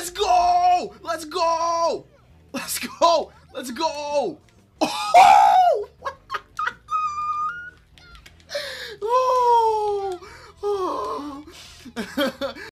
Let's go! Let's go! Let's go! Let's go! Oh! oh! oh.